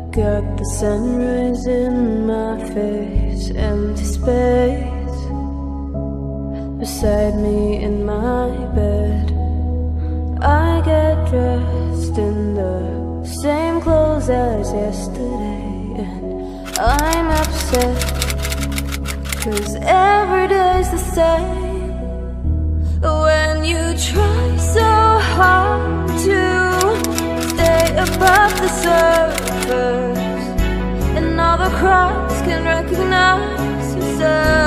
got the sunrise in my face, empty space beside me in my bed. I get dressed in the same clothes as yesterday, and I'm upset. Cause every day's the same. When you try so hard to stay above the surface, crowds can recognize yourself.